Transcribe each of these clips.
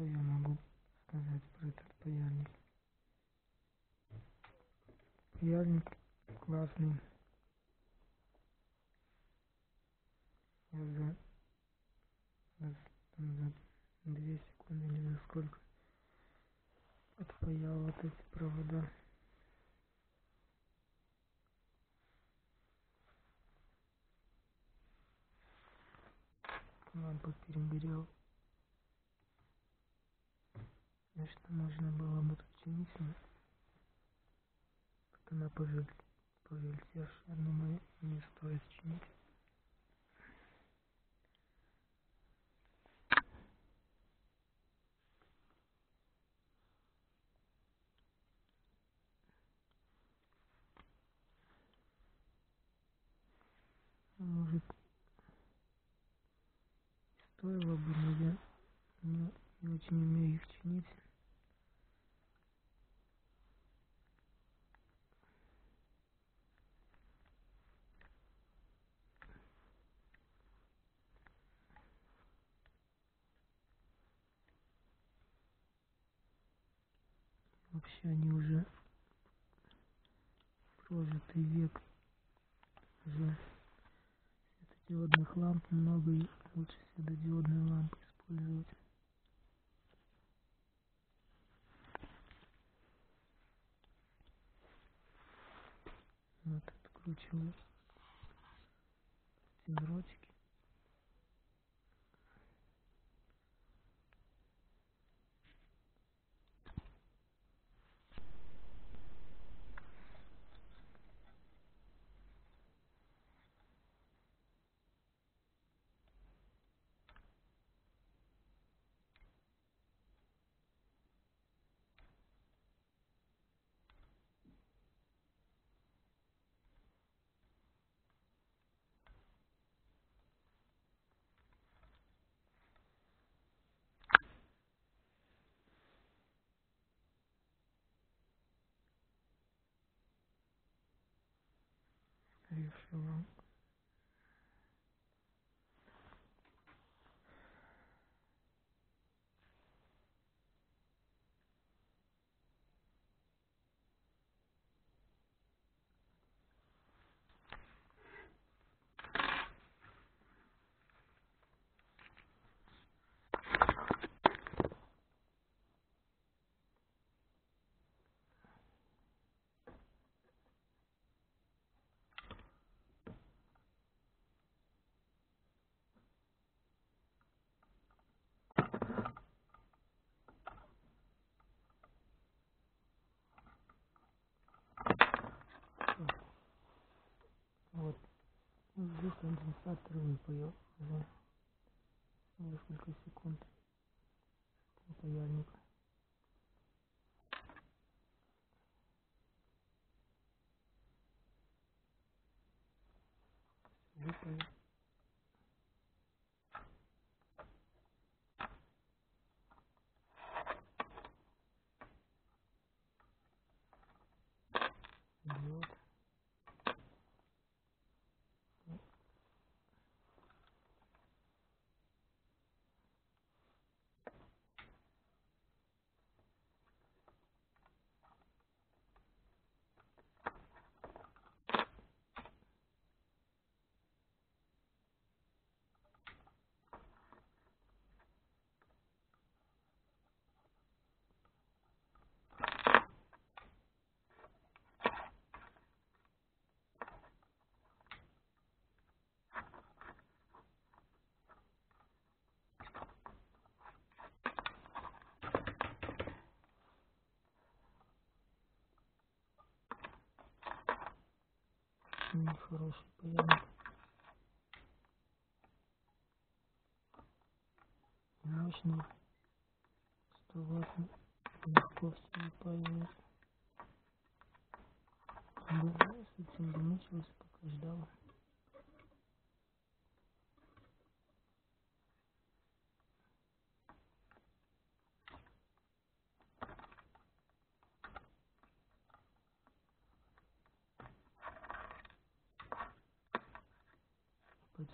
Что я могу сказать про этот паяльник? Паяльник классный. Я за, за, за 2 секунды или за сколько отпаял вот эти провода. Лампа перегрел. Конечно, можно было бы тут чинить, но она повель, повельтевшая, но мы не стоит чинить. Может, стоило бы, но я не, не очень умею их чинить. Они уже прожитый век уже светодиодных ламп много и лучше светодиодные лампы использовать. Вот откручиваю эти you're wrong. Конденсатор выпаял за несколько секунд паяльника. Выпаял. Диод. Очень хороший паяльник. Мощный.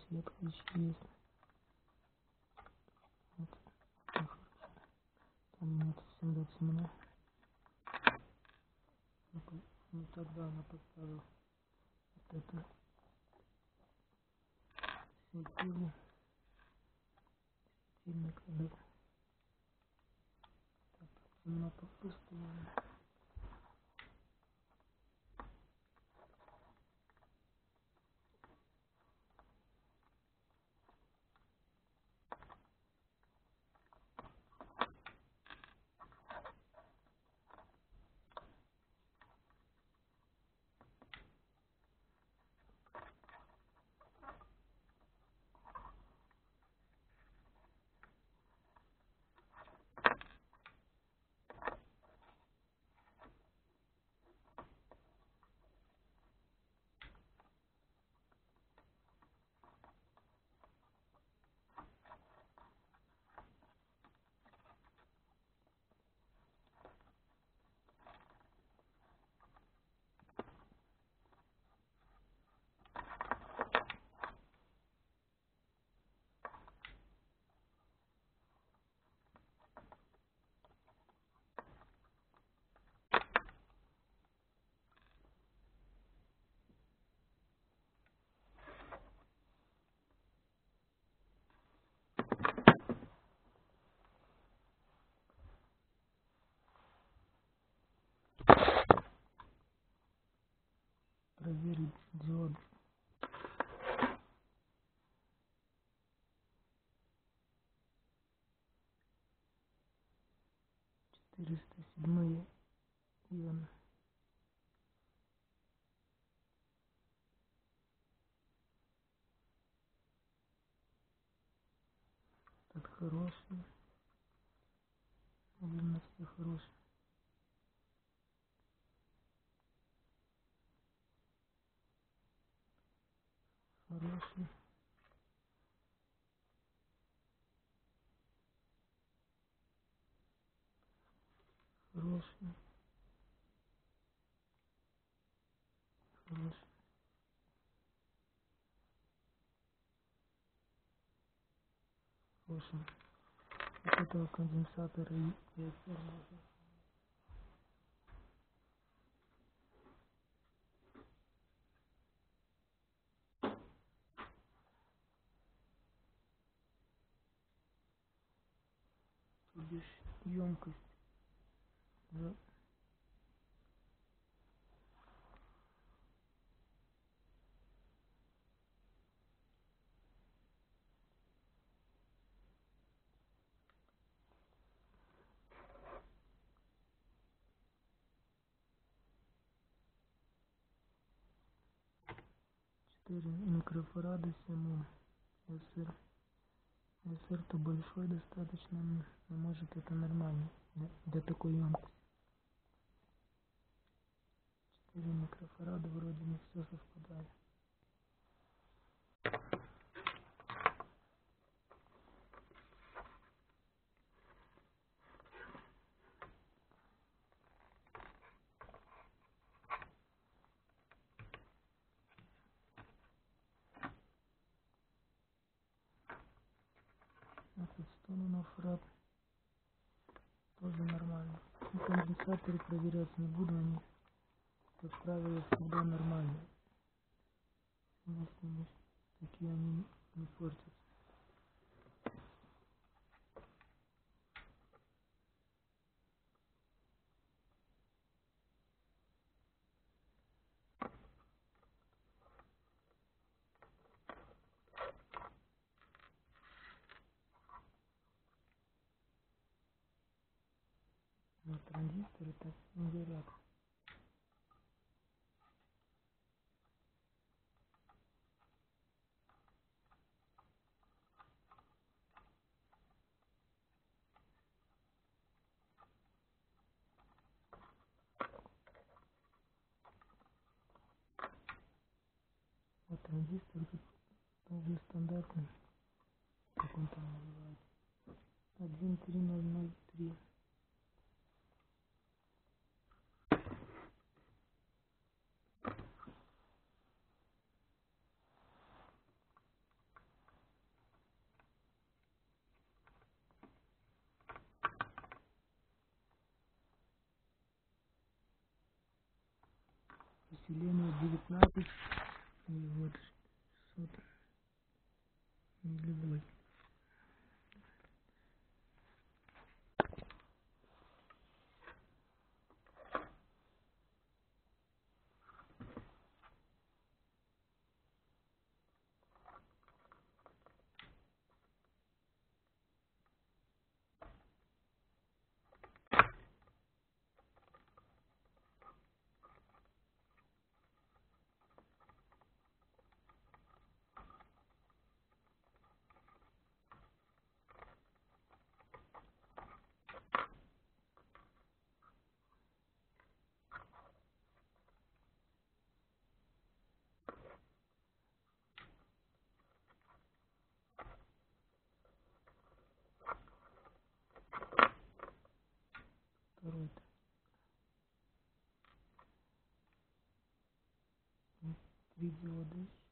Подсветка еще есть. Вот. дать мне. Ну, Не тогда она поставила вот это светило сильно когда так, она постоянно. Диод. четыреста седьмые ион. Так хороший наверное все хороший хороший хороший хороший хороший от этого конденсатора и отсюда то бишь емкость за четыре микрофарада семь ом ср ср то большой достаточно но но может это нормально для, такой емкости четыре микрофарада вроде не все этот стонунов раб тоже нормально ну, конденсаторы проверять не буду они как правило всегда нормальные если не такие они не портятся композиторы, так и сингерят. Вот транзистор тоже стандартный, как он там называется, 1300. деление 19 и вот 600 миллиблок. Второй. Три диода. Все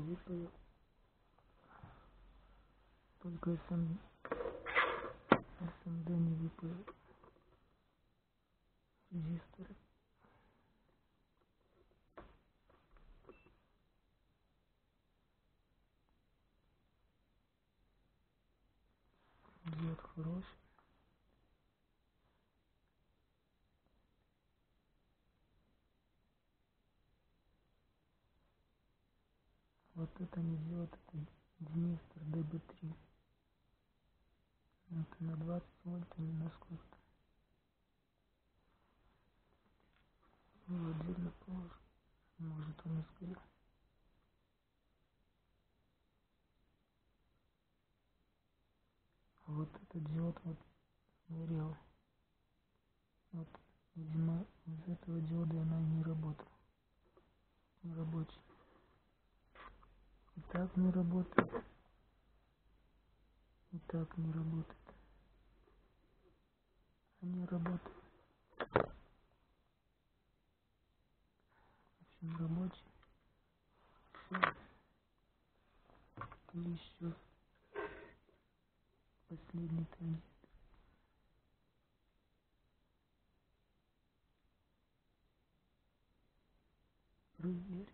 выправил. Только СМ... СМД не выправил. Резисторы. Диод хороший. Это не диод, это Днестр ДБ3. Это на 20 вольт или на сколько-то. Ну, отдельно положу. Может он и сгорел. А вот этот диод вот горел. Вот, видимо, из этого диода она не работала. Не рабочий. Так не работает. И так не работает. Они работают. В общем, рабочий. И еще последний транзит. Проверь.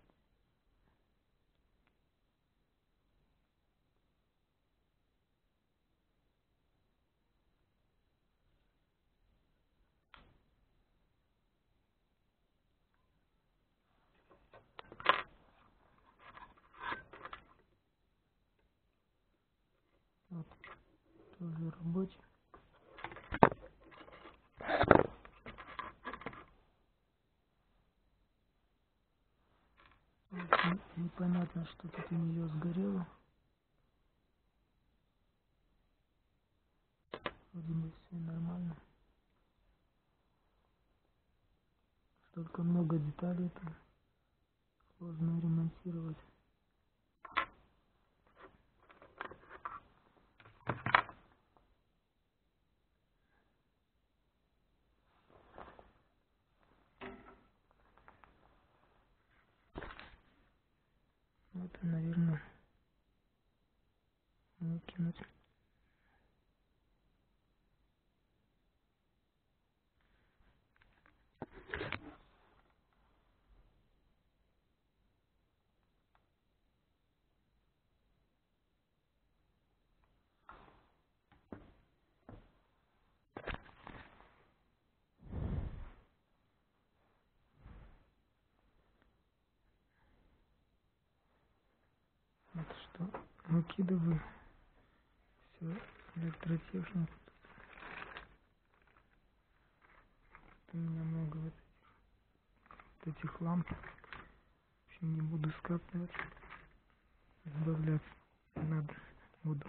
Вот. Тоже рабочий. Непонятно, что тут у нее сгорело. Вроде бы все нормально. Столько много деталей там. Сложно ремонтировать. Вот что, выкидываю все электротехнику. Тут у меня много вот этих, вот этих ламп. В общем, не буду скапливать. Избавляться надо буду.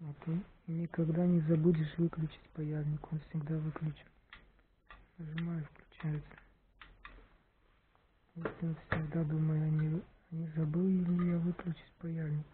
А ты никогда не забудешь выключить паяльник, он всегда выключен. Нажимаю, включается. Вот он всегда думаю, не забыл ли я выключить паяльник.